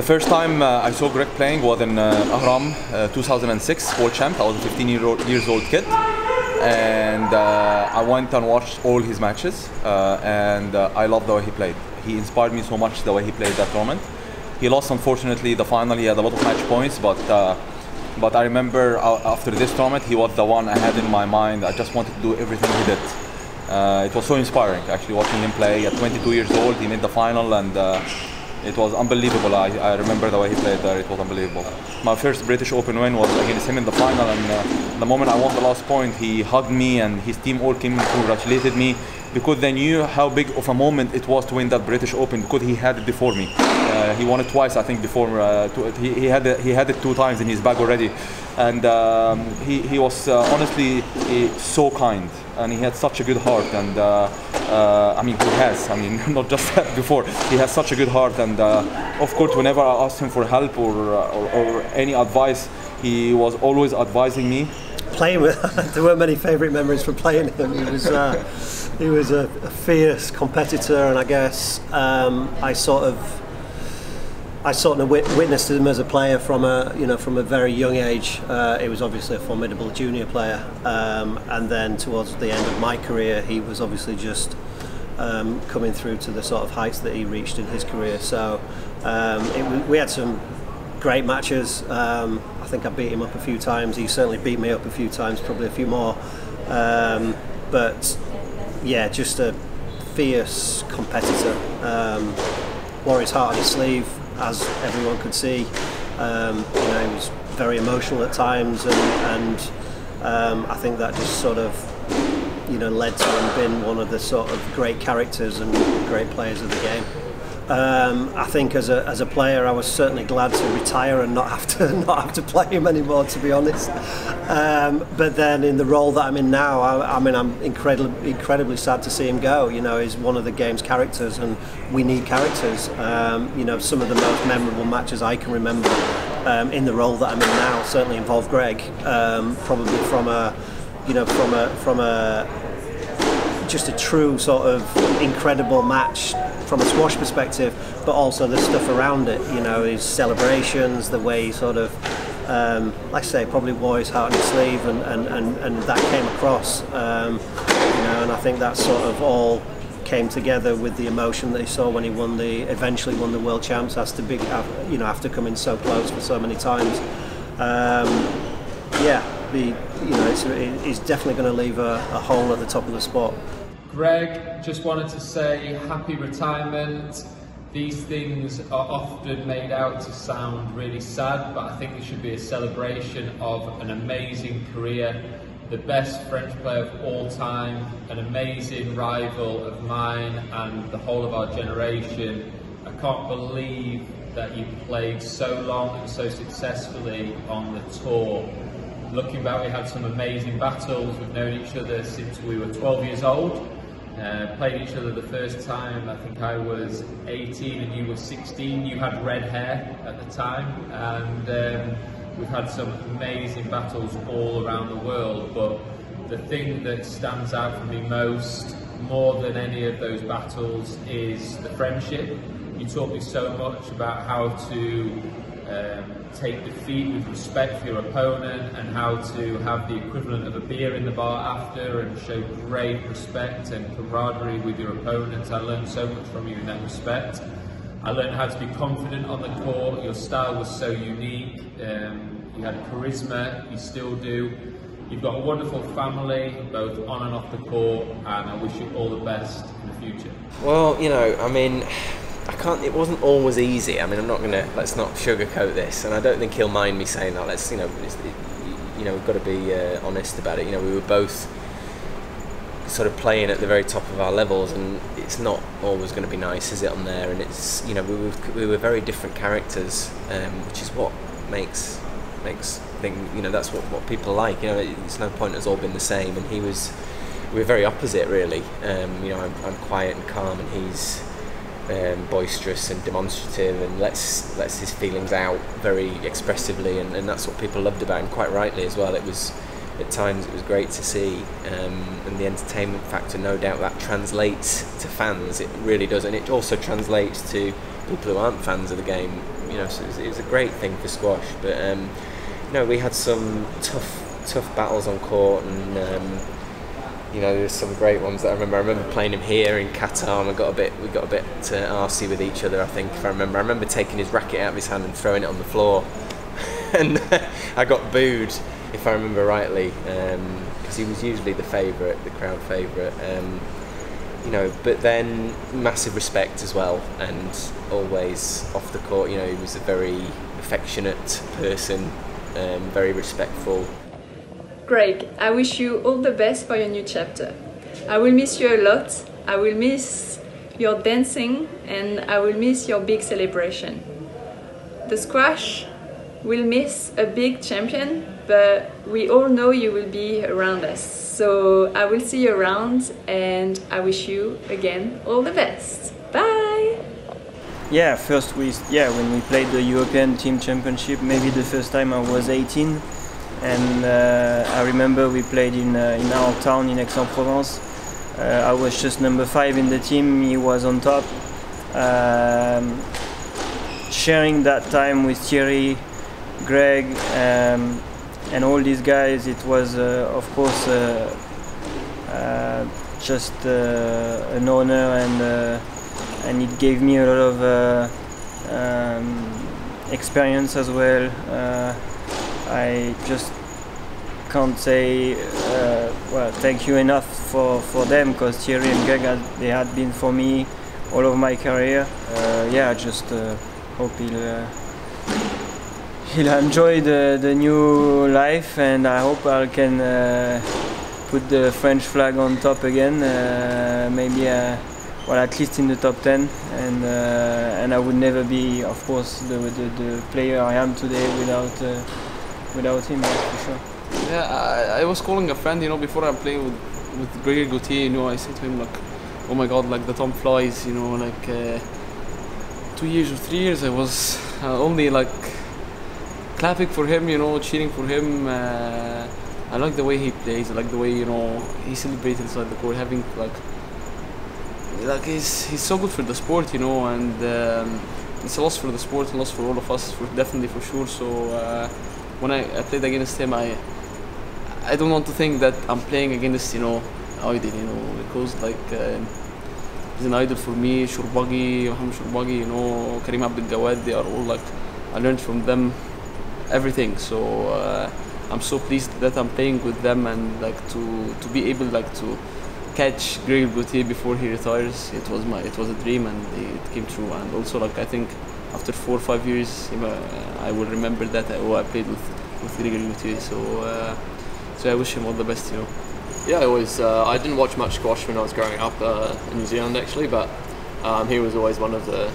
The first time uh, I saw Greg playing was in uh, Ahram uh, 2006 world champ. I was a 15 year old, years old kid, and uh, I went and watched all his matches, uh, and uh, I loved the way he played. He inspired me so much the way he played that tournament. He lost unfortunately the final. He had a lot of match points, but but I remember after this tournament he was the one I had in my mind. I just wanted to do everything he did. It was so inspiring actually watching him play at 22 years old. He made the final and. It was unbelievable. I, I remember the way he played there. It was unbelievable. My first British Open win was against him in the final, and uh, the moment I won the last point, he hugged me, and his team all came and congratulated me because they knew how big of a moment it was to win that British Open because he had it before me. Uh, he won it twice, I think, before. Uh, he, he had it, he had it two times in his bag already, and um, he he was uh, honestly so kind, and he had such a good heart, and uh, uh, I mean he has, I mean not just that before. He has such a good heart, and uh, of course, whenever I asked him for help or, or or any advice, he was always advising me playing with there weren't many favourite memories from playing him. He was uh, he was a, a, fierce competitor, and I guess um, I sort of I sort of witnessed him as a player from a you know from a very young age. Uh, he was obviously a formidable junior player, um, and then towards the end of my career, he was obviously just. Um, coming through to the sort of heights that he reached in his career. So um, it, we had some great matches. Um, think I beat him up a few times. He certainly beat me up a few times, probably a few more. Um, but yeah, just a fierce competitor. Um, wore his heart on his sleeve, as everyone could see. Um, you know, he was very emotional at times, and, and um, I think that just sort of you know led to him being one of the sort of great characters and great players of the game. Um, I think as a, as a player, I was certainly glad to retire and not have to not have to play him anymore, to be honest. Um, but then in the role that I'm in now, I, I mean, I'm incredibly incredibly sad to see him go. You know, he's one of the game's characters, and we need characters. Um, you know, some of the most memorable matches I can remember um, in the role that I'm in now certainly involve Greg. Um, probably from a, you know, from a from a just a true sort of incredible match from a squash perspective, but also the stuff around it. You know, his celebrations, the way he sort of, um, like I say, probably wore his heart on his sleeve, and, and, and, and that came across. Um, you know, and I think that sort of all came together with the emotion that he saw when he won the eventually won the world champs after big you know after coming so close for so many times um, yeah the you know it's, it's definitely going to leave a, a hole at the top of the spot Greg, just wanted to say happy retirement. These things are often made out to sound really sad, but I think it should be a celebration of an amazing career, the best French player of all time, an amazing rival of mine and the whole of our generation. I can't believe that you played so long and so successfully on the tour. Looking back, we had some amazing battles. We've known each other since we were 12 years old. Uh, played each other the first time, I think I was 18 and you were 16. You had red hair at the time, and um, we've had some amazing battles all around the world. But the thing that stands out for me most, more than any of those battles, is the friendship. You taught me so much about how to um, take defeat with respect for your opponent and how to have the equivalent of a beer in the bar after and show great respect and camaraderie with your opponent. I learned so much from you in that respect. I learned how to be confident on the court. Your style was so unique. Um, you had charisma, you still do. You've got a wonderful family, both on and off the court, and I wish you all the best in the future. Well, you know, I mean, I can't. It wasn't always easy. I mean, I'm not gonna. Let's not sugarcoat this, and I don't think he'll mind me saying that. Let's, you know, you know, we've got to be uh, honest about it. You know, we were both sort of playing at the very top of our levels, and it's not always going to be nice, is it, on there? And it's, you know, we were we were very different characters, um, which is what makes makes thing. You know, that's what what people like. You know, it's no point us all being the same, and he was. We were very opposite, really. Um, you know, I'm, I'm quiet and calm, and he's um, boisterous and demonstrative and lets lets his feelings out very expressively and, and that's what people loved about him quite rightly as well it was at times it was great to see um, and the entertainment factor no doubt that translates to fans it really does and it also translates to people who aren't fans of the game. You know, so it was, it was a great thing for squash. But um, you know, we had some tough tough battles on court and. Um, you know, there's some great ones that I remember. I remember playing him here in Qatar, we got a bit, we got a bit uh, with each other. I think, if I remember, I remember taking his racket out of his hand and throwing it on the floor, and I got booed, if I remember rightly, because um, he was usually the favourite, the crowd favourite. Um, you know, but then massive respect as well, and always off the court. You know, he was a very affectionate person, um, very respectful. Greg, I wish you all the best for your new chapter. I will miss you a lot. I will miss your dancing and I will miss your big celebration. The squash will miss a big champion, but we all know you will be around us. So I will see you around and I wish you again all the best. Bye! Yeah, first we yeah when we played the European Team Championship, maybe the first time I was 18 and uh, I remember we played in uh, in our town in Aix-en-Provence. Uh, I was just number five in the team. He was on top. Um, sharing that time with Thierry, Greg, um, and all these guys, it was of course just an honor and and it gave me a lot of um, experience as well. Uh, I just can't say uh, well thank you enough for, for them because Thierry and Greg had, they had been for me all of my career. Uh, yeah, I just uh, hope he'll uh, he'll enjoy the, the new life and I hope I can uh, put the French flag on top again. Uh, maybe well at least in the top 10 and and I would never be of course the, the, the player I am today without without him, for sure. Yeah, I, I, was calling a friend, you know, before I play with with Gregor Gaultier, you know, I said to him like, oh my God, like the time flies, you know, like uh, two years or three years, I was uh, only like clapping for him, you know, cheering for him. Uh, I like the way he plays. I like the way you know he celebrates inside the court, having like like he's he's so good for the sport, you know, and um, it's a loss for the sport, a loss for all of us, for definitely for sure. So uh, when I, I played against him, I I don't want to think that I'm playing against you know idol, you know, because like uh, he's an idol for me. Shorbagy, Mohamed Shorbagy, you know, Karim Abdel Gawad, they are all like I learned from them everything. So uh, I'm so pleased that I'm playing with them and like to to be able like to catch Greg Gaultier before he retires. It was my it was a dream and it came true. And also like I think after four or five years, I will remember that I, oh, I played with with Greg Gaultier. So uh, so I wish him all the best. You know. Yeah, I always uh, I didn't watch much squash when I was growing up uh, in New Zealand actually, but um, he was always one of the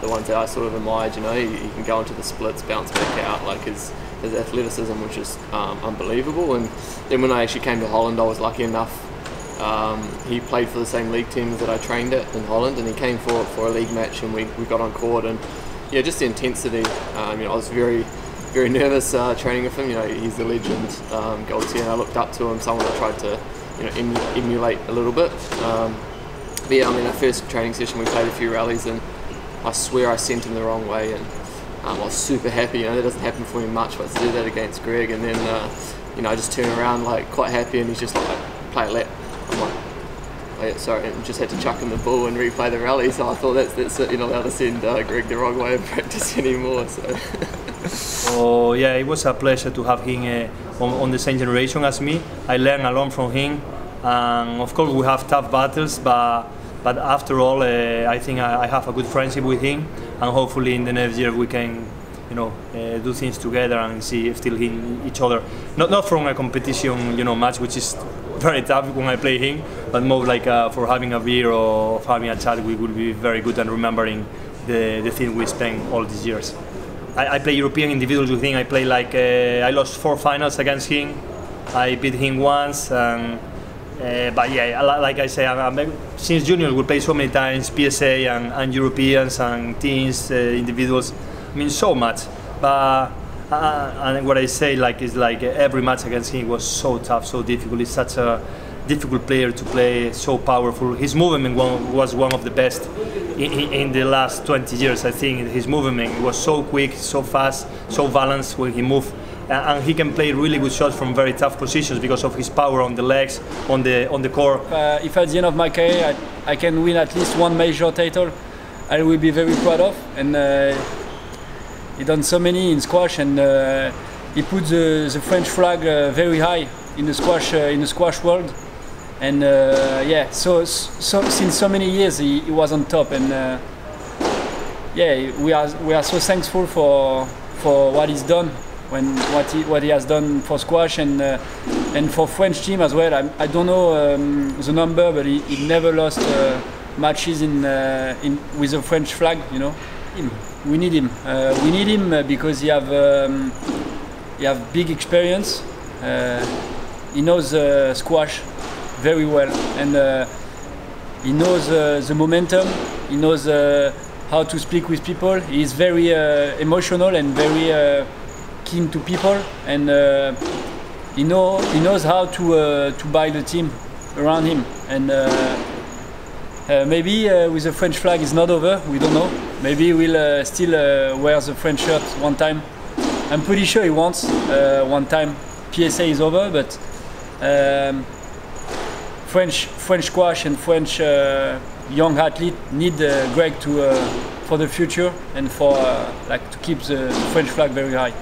the ones that I sort of admired. You know, he, he can go into the splits, bounce back out, like his his athleticism was just um, unbelievable. And then when I actually came to Holland, I was lucky enough. Um, he played for the same league teams that I trained at in Holland, and he came for for a league match, and we, we got on court, and yeah, just the intensity. Um, you know, I was very very nervous uh, training with him. You know, he's a legend, um, Gaultier, and I looked up to him. Someone I tried to you know em- emulate a little bit. Um, but yeah, I mean, our first training session, we played a few rallies, and I swear I sent him the wrong way, and um, I was super happy. You know, that doesn't happen for me much, but to do that against Greg, and then uh, you know, I just turn around like quite happy, and he's just like, play a lap. Oh, sorry, just had to chuck him the ball and replay the rally. So I thought that's that's. You're not allowed to send uh, Greg the wrong way in practice anymore. So. so yeah, it was a pleasure to have him uh, on, on the same generation as me. I learned a lot from him, and of course we have tough battles, but but after all, uh, I think I, I, have a good friendship with him, and hopefully in the next year we can, you know, uh, do things together and see still in each other. Not not from a competition, you know, match which is very tough when I play him, but more like uh, for having a beer or having a chat, we will be very good and remembering the the thing we spent all these years. I, I play European individuals with him. I play like uh, I lost four finals against him. I beat him once and uh, but yeah, like I say, I'm, I'm, since junior we play so many times PSA and, and Europeans and teams, uh, individuals. I mean, so much. But uh, and what I say like is like every match against him was so tough, so difficult. He's such a difficult player to play, so powerful. His movement was one of the best. in, in the last 20 years. I think his movement was so quick, so fast, so balanced when he moved. And he can play really good shots from very tough positions because of his power on the legs, on the on the core. Uh, if at the end of my career I, I, can win at least one major title, I will be very proud of. And uh, he done so many in squash, and uh, he put the, the French flag uh, very high in the squash uh, in the squash world. And uh, yeah, so, so since so many years he, he was on top, and yeah, we are we are so thankful for for what he's done when what he what he has done for squash and uh, and for French team as well. I, I don't know um, the number, but he, he never lost uh, matches in uh, in with a French flag. You know, him. We need him. Uh, we need him uh, because he have um, he have big experience. Uh, he knows squash very well and he knows the momentum. He knows how to speak with people. He is very emotional and very keen to people, and uh, he know he knows how to uh, to buy the team around him. And uh, uh Uh, maybe uh, with the French flag is not over. We don't know. Maybe we'll uh, still uh, wear the French shirt one time. I'm pretty sure he wants uh, one time. PSA is over, but. Um, French French squash and French young athlete need Greg to for the future and for like to keep the French flag very high.